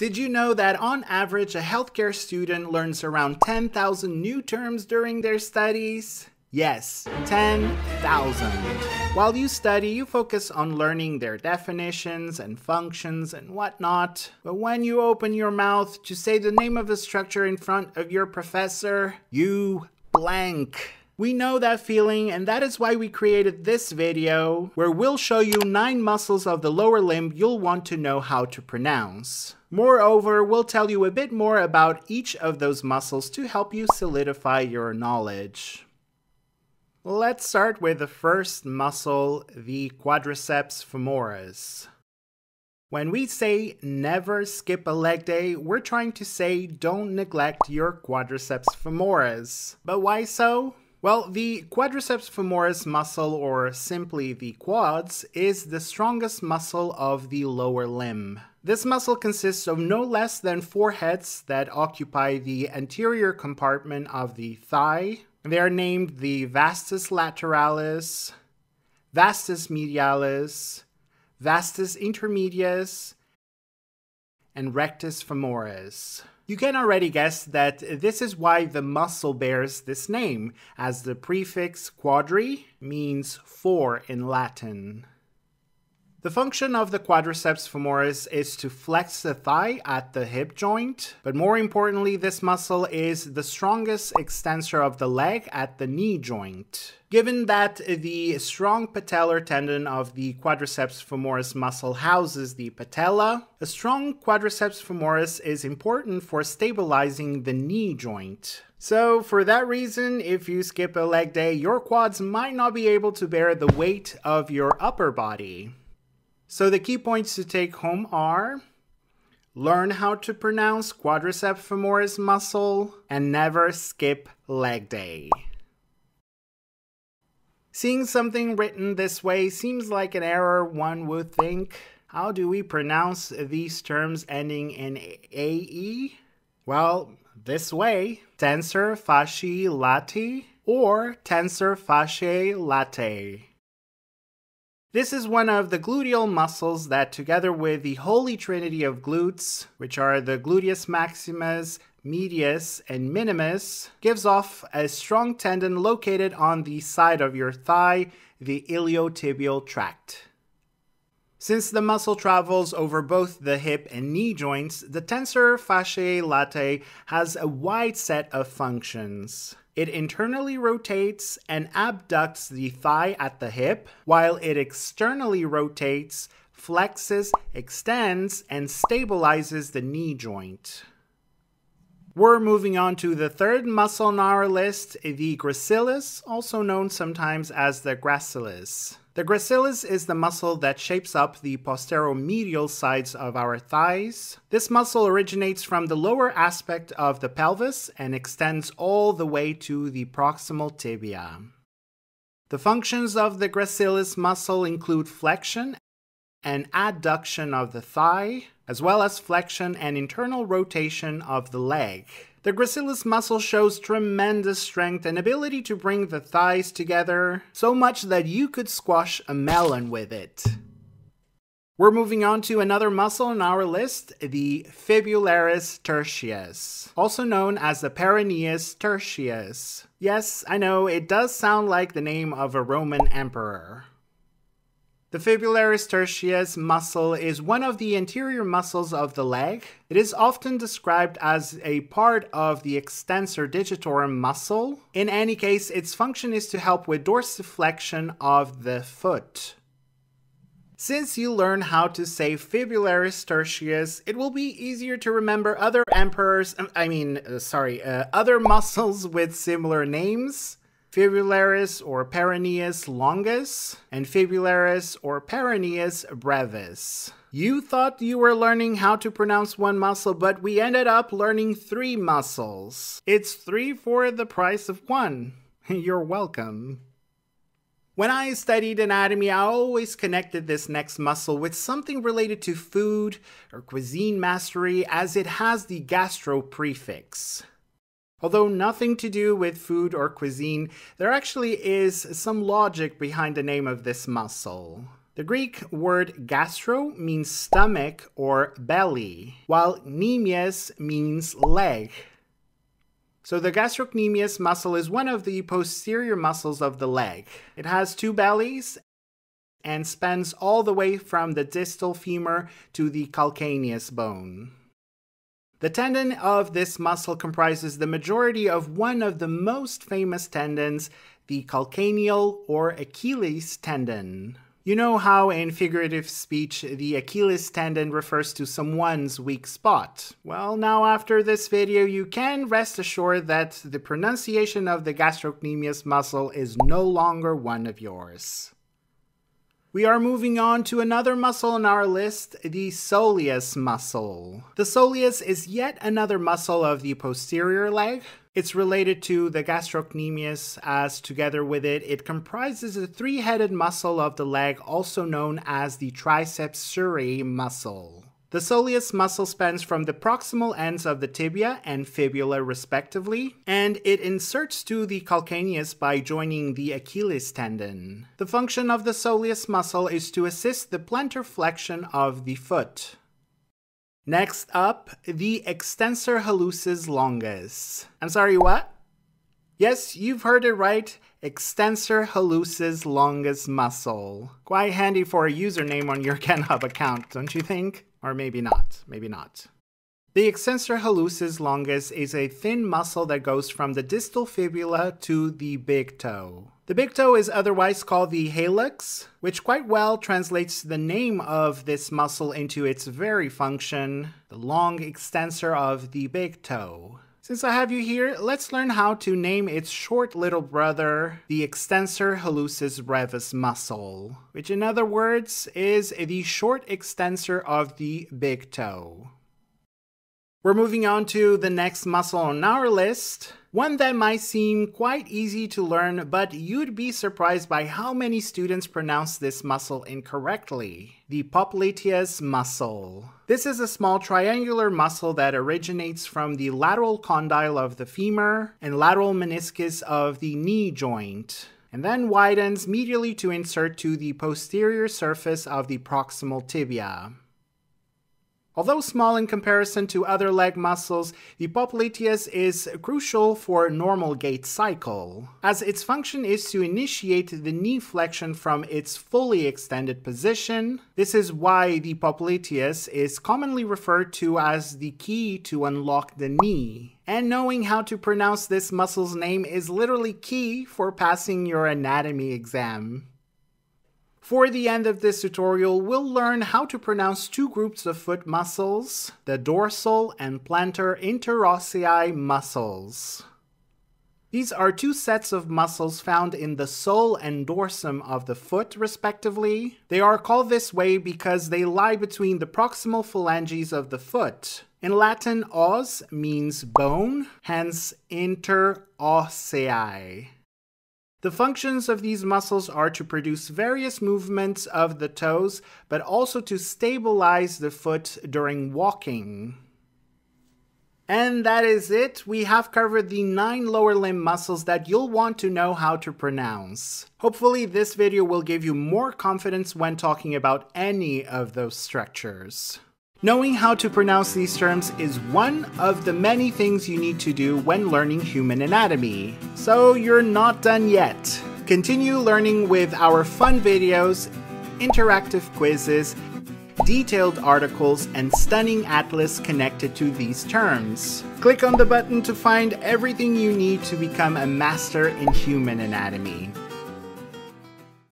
Did you know that on average, a healthcare student learns around 10,000 new terms during their studies? Yes, 10,000. While you study, you focus on learning their definitions and functions and whatnot. But when you open your mouth to say the name of a structure in front of your professor, you blank. We know that feeling and that is why we created this video where we'll show you 9 muscles of the lower limb you'll want to know how to pronounce. Moreover, we'll tell you a bit more about each of those muscles to help you solidify your knowledge. Let's start with the first muscle, the quadriceps femoris. When we say never skip a leg day, we're trying to say don't neglect your quadriceps femoris. But why so? Well, the quadriceps femoris muscle, or simply the quads, is the strongest muscle of the lower limb. This muscle consists of no less than four heads that occupy the anterior compartment of the thigh. They are named the vastus lateralis, vastus medialis, vastus intermedius, and rectus femoris. You can already guess that this is why the muscle bears this name, as the prefix quadri means four in Latin. The function of the quadriceps femoris is to flex the thigh at the hip joint, but more importantly, this muscle is the strongest extensor of the leg at the knee joint. Given that the strong patellar tendon of the quadriceps femoris muscle houses the patella, a strong quadriceps femoris is important for stabilizing the knee joint. So, for that reason, if you skip a leg day, your quads might not be able to bear the weight of your upper body. So the key points to take home are learn how to pronounce quadriceps femoris muscle and never skip leg day. Seeing something written this way seems like an error one would think. How do we pronounce these terms ending in AE? Well, this way, tensor fasciae lati or tensor fasciae latae. This is one of the gluteal muscles that, together with the holy trinity of glutes, which are the gluteus maximus, medius, and minimus, gives off a strong tendon located on the side of your thigh, the iliotibial tract. Since the muscle travels over both the hip and knee joints, the tensor fasciae latae has a wide set of functions. It internally rotates and abducts the thigh at the hip, while it externally rotates, flexes, extends, and stabilizes the knee joint. We're moving on to the third muscle on our list, the gracilis, also known sometimes as the gracilis. The gracilis is the muscle that shapes up the posteromedial sides of our thighs. This muscle originates from the lower aspect of the pelvis and extends all the way to the proximal tibia. The functions of the gracilis muscle include flexion and adduction of the thigh, as well as flexion and internal rotation of the leg. The gracilis muscle shows tremendous strength and ability to bring the thighs together, so much that you could squash a melon with it. We're moving on to another muscle on our list, the fibularis tertius, also known as the peroneus tertius. Yes, I know, it does sound like the name of a Roman emperor. The fibularis tertius muscle is one of the anterior muscles of the leg. It is often described as a part of the extensor digitorum muscle. In any case, its function is to help with dorsiflexion of the foot. Since you learn how to say fibularis tertius, it will be easier to remember other emperors, I mean, uh, sorry, uh, other muscles with similar names fibularis or peroneus longus, and fibularis or peroneus brevis. You thought you were learning how to pronounce one muscle, but we ended up learning three muscles. It's three for the price of one. You're welcome. When I studied anatomy, I always connected this next muscle with something related to food or cuisine mastery as it has the gastro prefix. Although nothing to do with food or cuisine, there actually is some logic behind the name of this muscle. The Greek word gastro means stomach or belly, while nemius means leg. So the gastrocnemius muscle is one of the posterior muscles of the leg. It has two bellies and spans all the way from the distal femur to the calcaneus bone. The tendon of this muscle comprises the majority of one of the most famous tendons, the calcaneal or Achilles tendon. You know how in figurative speech the Achilles tendon refers to someone's weak spot? Well, now after this video you can rest assured that the pronunciation of the gastrocnemius muscle is no longer one of yours. We are moving on to another muscle in our list, the soleus muscle. The soleus is yet another muscle of the posterior leg. It's related to the gastrocnemius as together with it, it comprises a three-headed muscle of the leg also known as the triceps surae muscle. The soleus muscle spans from the proximal ends of the tibia and fibula respectively, and it inserts to the calcaneus by joining the Achilles tendon. The function of the soleus muscle is to assist the plantar flexion of the foot. Next up, the extensor hallucis longus. I'm sorry, what? Yes, you've heard it right. Extensor hallucis longus muscle. Quite handy for a username on your GitHub account, don't you think? Or maybe not, maybe not. The extensor hallucis longus is a thin muscle that goes from the distal fibula to the big toe. The big toe is otherwise called the hallux, which quite well translates the name of this muscle into its very function, the long extensor of the big toe. Since I have you here, let's learn how to name its short little brother, the extensor hallucis brevis muscle, which in other words is the short extensor of the big toe. We're moving on to the next muscle on our list, one that might seem quite easy to learn, but you'd be surprised by how many students pronounce this muscle incorrectly. The popliteus muscle. This is a small triangular muscle that originates from the lateral condyle of the femur and lateral meniscus of the knee joint and then widens medially to insert to the posterior surface of the proximal tibia. Although small in comparison to other leg muscles, the popliteus is crucial for normal gait cycle, as its function is to initiate the knee flexion from its fully extended position. This is why the popliteus is commonly referred to as the key to unlock the knee. And knowing how to pronounce this muscle's name is literally key for passing your anatomy exam. For the end of this tutorial, we'll learn how to pronounce two groups of foot muscles, the dorsal and plantar interossei muscles. These are two sets of muscles found in the sole and dorsum of the foot, respectively. They are called this way because they lie between the proximal phalanges of the foot. In Latin, os means bone, hence interossei. The functions of these muscles are to produce various movements of the toes, but also to stabilize the foot during walking. And that is it. We have covered the nine lower limb muscles that you'll want to know how to pronounce. Hopefully this video will give you more confidence when talking about any of those structures. Knowing how to pronounce these terms is one of the many things you need to do when learning human anatomy. So you're not done yet. Continue learning with our fun videos, interactive quizzes, detailed articles, and stunning atlas connected to these terms. Click on the button to find everything you need to become a master in human anatomy.